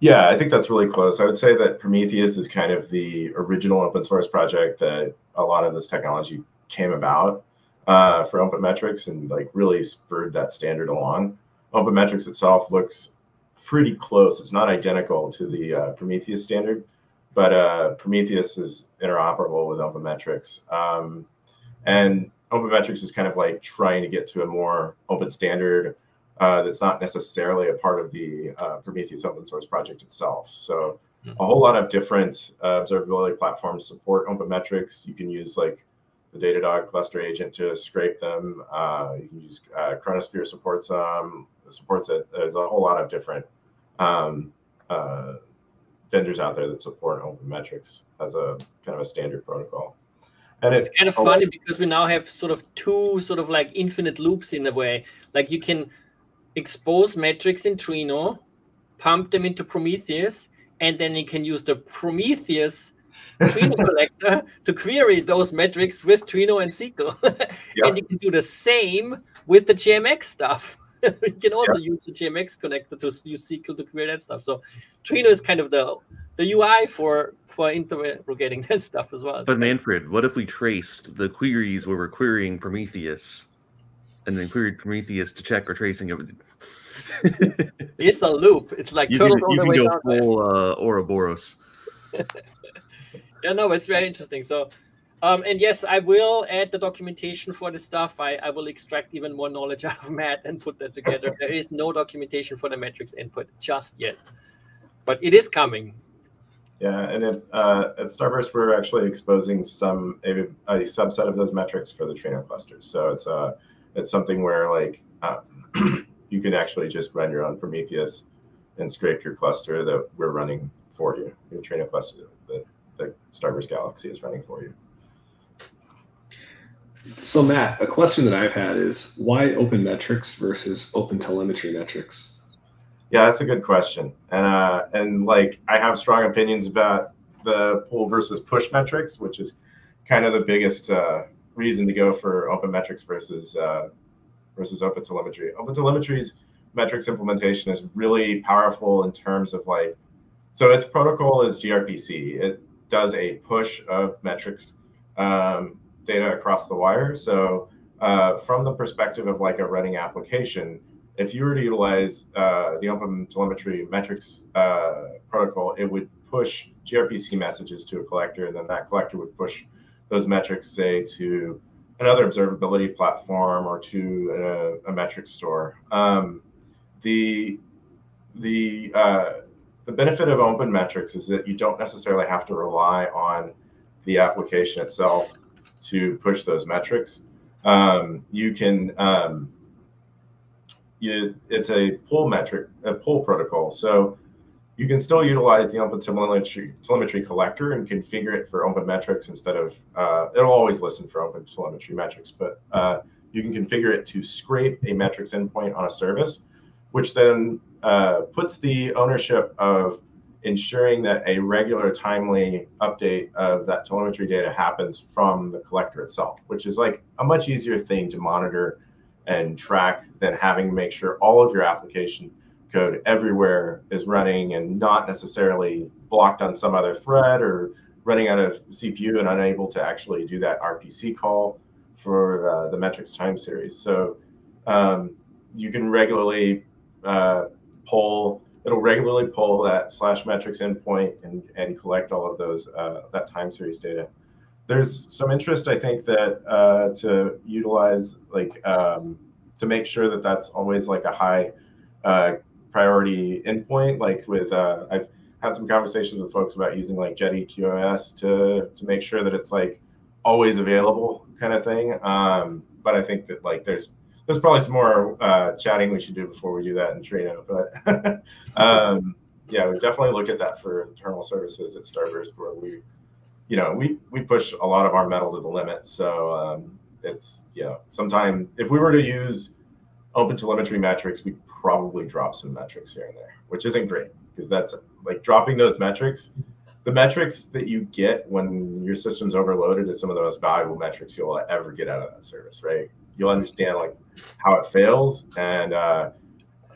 Speaker 3: Yeah, I think that's really close. I would say that Prometheus is kind of the original open source project that a lot of this technology came about uh, for Open Metrics and like really spurred that standard along. Open Metrics itself looks pretty close. It's not identical to the uh, Prometheus standard, but uh, Prometheus is interoperable with OpenMetrics. Um, and OpenMetrics is kind of like trying to get to a more open standard uh, that's not necessarily a part of the uh, Prometheus open source project itself. So mm-hmm. a whole lot of different uh, observability platforms support OpenMetrics. You can use like the Datadog cluster agent to scrape them. Uh, you can use uh, Chronosphere supports them, supports it. There's a whole lot of different um, uh, vendors out there that support open metrics as a kind of a standard protocol.
Speaker 2: And it's, kind of oh, funny because we now have sort of two sort of like infinite loops in a way. Like you can expose metrics in Trino, pump them into Prometheus, and then you can use the Prometheus Trino collector to query those metrics with Trino and SQL. yep. And you can do the same with the JMX stuff. you can also yeah. use the JMX connector to use SQL to query that stuff. So Trino is kind of the the UI for for interrogating that stuff as well.
Speaker 1: But Manfred, what if we traced the queries where we're querying Prometheus, and then queried Prometheus to check we're tracing everything?
Speaker 2: it's a loop. It's like
Speaker 1: you can, you can go full uh, Ouroboros.
Speaker 2: yeah, no, it's very interesting. So Um, and yes, I will add the documentation for the stuff. I, I will extract even more knowledge out of Matt and put that together. there is no documentation for the metrics input just yet, but it is coming.
Speaker 3: Yeah, and if, uh, at Starburst, we're actually exposing some a, a, subset of those metrics for the Trino clusters. So it's uh, it's something where like uh, you can actually just run your own Prometheus and scrape your cluster that we're running for you. Your Trino cluster that the Starburst Galaxy is running for you.
Speaker 4: So Matt, a question that I've had is why open metrics versus open telemetry metrics?
Speaker 3: Yeah, that's a good question. And uh, and like I have strong opinions about the pull versus push metrics, which is kind of the biggest uh, reason to go for open metrics versus uh, versus open telemetry. Open telemetry's metrics implementation is really powerful in terms of like so its protocol is gRPC. It does a push of metrics um, data across the wire. So uh, from the perspective of like a running application, if you were to utilize uh, the Open Telemetry metrics uh, protocol, it would push gRPC messages to a collector, and then that collector would push those metrics, say, to another observability platform or to a, a metric store. Um, the the uh, the benefit of open metrics is that you don't necessarily have to rely on the application itself to push those metrics. Um, you can um, you, it's a pull metric, a pull protocol. So you can still utilize the open telemetry, telemetry collector and configure it for open metrics instead of uh, it'll always listen for open telemetry metrics, but uh, you can configure it to scrape a metrics endpoint on a service, which then uh, puts the ownership of ensuring that a regular timely update of that telemetry data happens from the collector itself, which is like a much easier thing to monitor and track than having to make sure all of your application code everywhere is running and not necessarily blocked on some other thread or running out of CPU and unable to actually do that RPC call for uh, the metrics time series. So um, you can regularly uh, pull it'll regularly pull that slash metrics endpoint and, and collect all of those uh, that time series data. There's some interest, I think, that uh, to utilize like um, to make sure that that's always like a high uh, priority endpoint. Like with uh, I've had some conversations with folks about using like Jetty QoS to to make sure that it's like always available kind of thing. Um, but I think that like there's there's probably some more uh, chatting we should do before we do that in Trino. But um, yeah, we definitely look at that for internal services at Starburst, where we, you know, we we push a lot of our metal to the limit. So um, it's you know sometimes if we were to use open telemetry metrics, we probably drop some metrics here and there, which isn't great because that's like dropping those metrics. The metrics that you get when your system's overloaded is some of the most valuable metrics you'll ever get out of that service, right? You'll understand like how it fails and uh,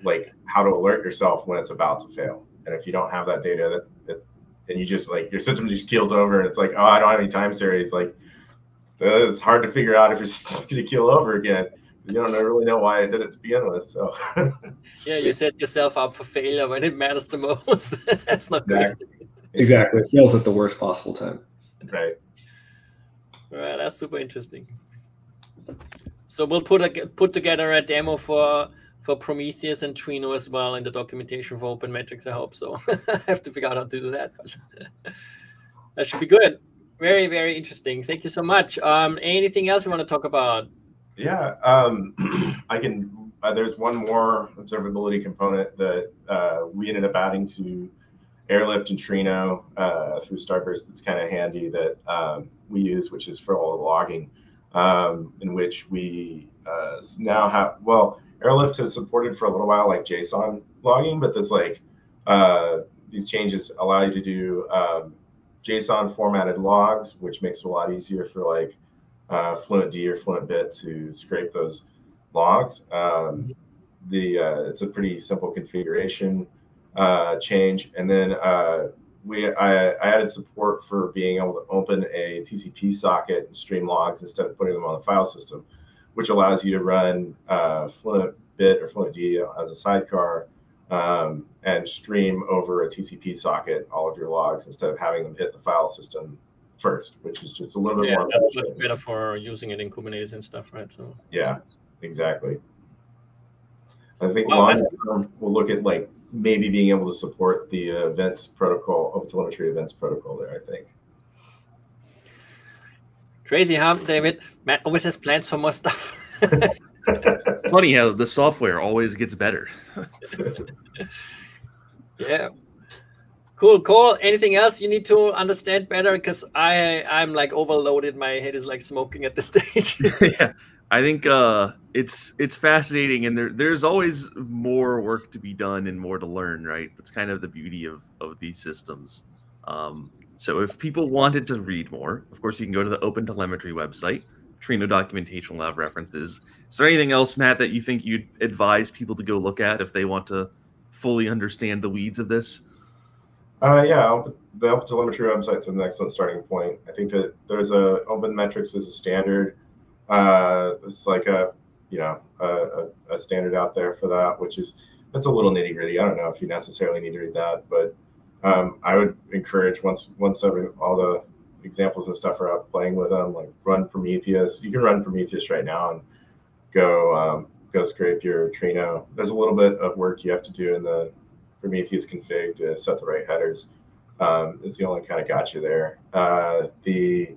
Speaker 3: like how to alert yourself when it's about to fail. And if you don't have that data, that, that and you just like your system just keels over, and it's like, oh, I don't have any time series. Like it's hard to figure out if it's going to keel over again. You don't really know why I did it to begin with. So
Speaker 2: yeah, you set yourself up for failure when it matters the most. That's not
Speaker 4: exactly. good. Exactly, it fails at the worst possible time.
Speaker 3: Right.
Speaker 2: Well, that's super interesting. So we'll put a put together a demo for for Prometheus and Trino as well in the documentation for Open Metrics. I hope so. I have to figure out how to do that. that should be good. Very very interesting. Thank you so much. Um, anything else you want to talk about?
Speaker 3: Yeah, um, I can. Uh, there's one more observability component that uh, we ended up adding to Airlift and Trino uh, through Starburst. That's kind of handy that um, we use, which is for all the logging um, in which we uh, now have, well, Airlift has supported for a little while like JSON logging, but there's like uh, these changes allow you to do um, JSON formatted logs, which makes it a lot easier for like uh, FluentD or FluentBit to scrape those logs. Um, the uh, it's a pretty simple configuration uh, change, and then uh, we I, I, added support for being able to open a TCP socket and stream logs instead of putting them on the file system, which allows you to run uh, Fluent Bit or FluentD as a sidecar um, and stream over a TCP socket all of your logs instead of having them hit the file system first, which is just a little bit
Speaker 2: Yeah,
Speaker 3: more.
Speaker 2: that's much better for using it in Kubernetes and stuff, right? So
Speaker 3: Yeah, exactly. I think
Speaker 2: Well,
Speaker 3: long term we'll look at like maybe being able to support the uh, events protocol, OpenTelemetry events protocol there. I think.
Speaker 2: crazy, huh, David? Matt always has plans for more stuff.
Speaker 1: Funny how the software always gets better.
Speaker 2: yeah. Cool, cool. Anything else you need to understand better? Because I I'm like overloaded. My head is like smoking at this stage.
Speaker 1: yeah, I think uh, it's it's fascinating, and there there's always more work to be done and more to learn. Right, that's kind of the beauty of of these systems. Um, so if people wanted to read more, of course, you can go to the Open Telemetry website. Trino documentation will have references. Is there anything else, Matt, that you think you'd advise people to go look at if they want to fully understand the weeds of this?
Speaker 3: Uh, yeah, Open- telemetry website is an excellent starting point. I think that there's a Open Metrics is a standard. Uh, it's like a you know a, a, standard out there for that, which is that's a little nitty gritty. I don't know if you necessarily need to read that, but um, I would encourage once once every, all the examples and stuff are out playing with them, like run Prometheus. You can run Prometheus right now and go um, go scrape your Trino. There's a little bit of work you have to do in the Prometheus config to set the right headers. Um, is the only kind of got you there. Uh, the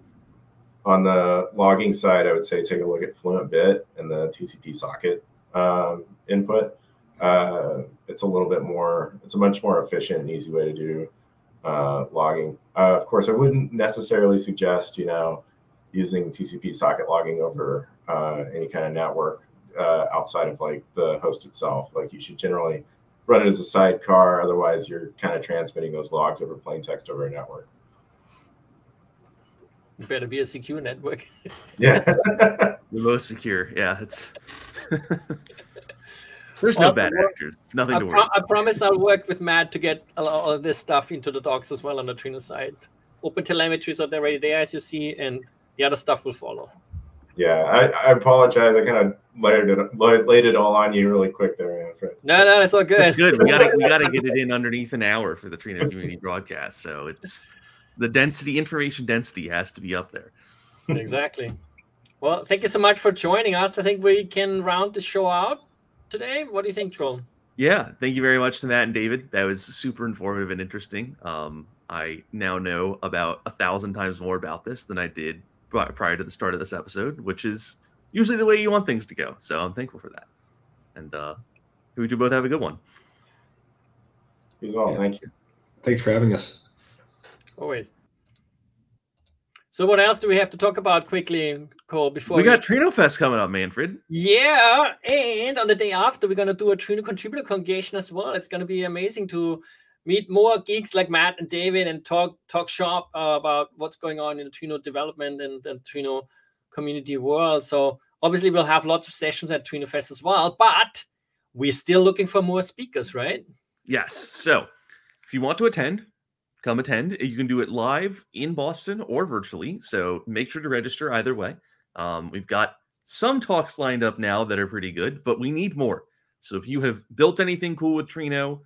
Speaker 3: on the logging side, I would say take a look at Fluent Bit and the TCP socket um, input. Uh, it's a little bit more. It's a much more efficient and easy way to do uh, logging. Uh, of course, I wouldn't necessarily suggest you know using TCP socket logging over uh, any kind of network uh, outside of like the host itself. Like you should generally run it as a sidecar. Otherwise, you're kind of transmitting those logs over plain text over a network.
Speaker 2: Better be a secure network.
Speaker 3: Yeah.
Speaker 1: The most secure. Yeah, it's. There's no
Speaker 2: Awesome
Speaker 1: bad actors. Nothing
Speaker 2: I,
Speaker 1: to worry.
Speaker 2: I promise I'll work with Matt to get all lot of this stuff into the docs as well on the Trino side. Open telemetry is already there, as you see, and the other stuff will follow.
Speaker 3: yeah. I, I apologize. I kind of layered it, laid laid it all on you really quick there, Manfred.
Speaker 2: No, no, it's all good.
Speaker 1: That's good. We gotta we gotta get it in underneath an hour for the Trino community broadcast. So it's the density, information density has to be up there.
Speaker 2: exactly. Well, thank you so much for joining us. I think we can round the show out today. What do you think, Joel?
Speaker 1: Yeah, thank you very much to Matt and David. That was super informative and interesting. Um, I now know about a thousand times more about this than I did prior to the start of this episode, which is usually the way you want things to go. So I'm thankful for that. And uh, we do both have a good one.
Speaker 3: You as well.
Speaker 4: Yeah.
Speaker 3: Thank you.
Speaker 4: Thanks for having us.
Speaker 2: Always. So, what else do we have to talk about quickly, Cole? Before
Speaker 1: we got Trino Fest coming up, Manfred.
Speaker 2: Yeah, and on the day after, we're gonna do a Trino contributor congregation as well. It's gonna be amazing to meet more geeks like Matt and David and talk talk shop uh, about what's going on in the Trino development and the Trino community world. So obviously, we'll have lots of sessions at Trino Fest as well. But we're still looking for more speakers, right?
Speaker 1: Yes. So if you want to attend, come attend. You can do it live in Boston or virtually. So make sure to register either way. Um, we've got some talks lined up now that are pretty good, but we need more. So if you have built anything cool with Trino,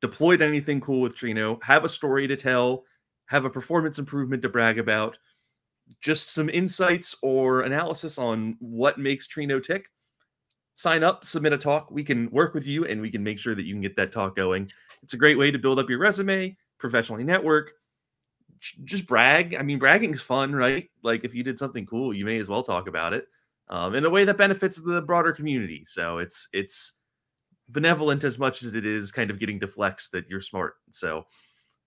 Speaker 1: deployed anything cool with Trino, have a story to tell, have a performance improvement to brag about, just some insights or analysis on what makes Trino tick, sign up, submit a talk. We can work with you and we can make sure that you can get that talk going. It's a great way to build up your resume, professionally network, just brag. I mean, bragging's fun, right? Like if you did something cool, you may as well talk about it um, in a way that benefits the broader community. So it's it's benevolent as much as it is kind of getting to flex that you're smart. So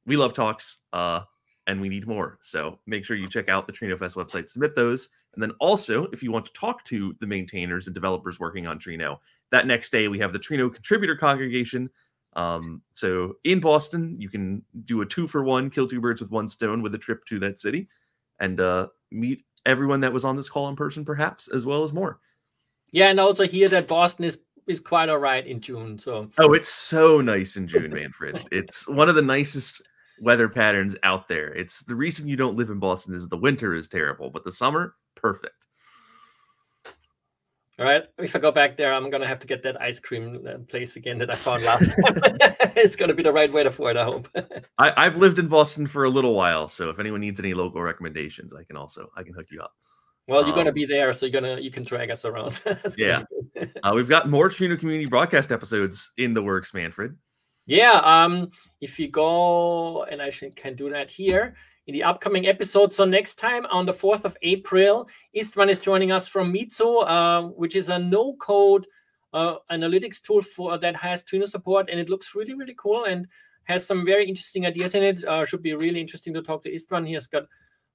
Speaker 1: we love talks uh, and we need more. So make sure you check out the Trino Fest website, submit those. And then also, if you want to talk to the maintainers and developers working on Trino, that next day we have the Trino contributor congregation. Um, so in Boston, you can do a two for one, kill two birds with one stone with a trip to that city and uh, meet everyone that was on this call in person, perhaps, as well as more.
Speaker 2: Yeah, and also hear that Boston is is quite all right in June. So
Speaker 1: Oh, it's so nice in June, Manfred. it's one of the nicest weather patterns out there. It's the reason you don't live in Boston is the winter is terrible, but the summer, perfect.
Speaker 2: All right. If I go back there, I'm gonna have to get that ice cream uh, place again that I found last time. it's gonna be the right way to for it. I hope.
Speaker 1: I, have lived in Boston for a little while, so if anyone needs any local recommendations, I can also I can hook you up.
Speaker 2: Well, you're um, gonna be there, so you're gonna you can drag us around.
Speaker 1: yeah. uh, we've got more Trino Community broadcast episodes in the works, Manfred.
Speaker 2: Yeah. Um. If you go, and I should, can do that here in the upcoming episode. So next time on the 4th of April, Istvan is joining us from Mitzu, uh, which is a no-code uh, analytics tool for that has Trino support, and it looks really, really cool and has some very interesting ideas in it. Uh, should be really interesting to talk to Istvan. He has got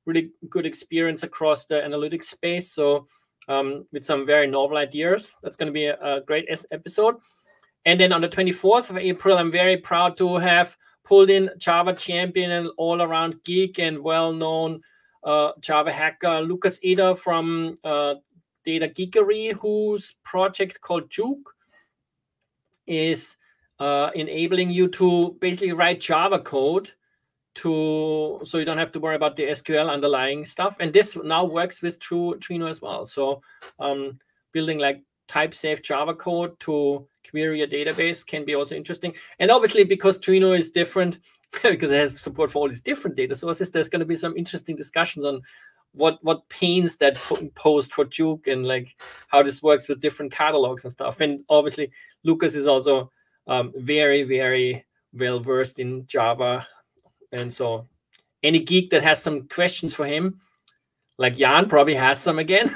Speaker 2: really good experience across the analytics space, so um, with some very novel ideas. That's going to be a, a great episode. And then on the 24th of April, I'm very proud to have pulled in Java champion and all around geek and well known uh, Java hacker Lukas Eder from uh, Data Geekery, whose project called jOOQ is uh, enabling you to basically write Java code to so you don't have to worry about the SQL underlying stuff. And this now works with True Trino as well. So um, building like type safe Java code to query a database can be also interesting. And obviously, because Trino is different, because it has support for all these different data sources, there's going to be some interesting discussions on what what pains that posed for jOOQ and like how this works with different catalogs and stuff. And obviously, Lukas is also um, very very well versed in Java, and so any geek that has some questions for him, like Jan probably has some again.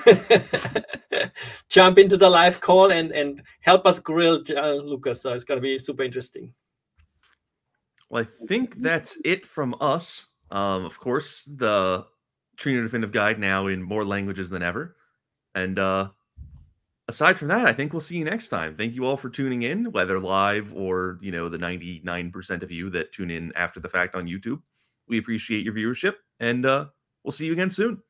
Speaker 2: Jump into the live call and and help us grill uh, Lukas. So it's going to be super interesting.
Speaker 1: Well, I think that's it from us. Um, of course, the Trino Definitive Guide now in more languages than ever. And uh, aside from that, I think we'll see you next time. Thank you all for tuning in, whether live or you know the 99% of you that tune in after the fact on YouTube. We appreciate your viewership, and uh, we'll see you again soon.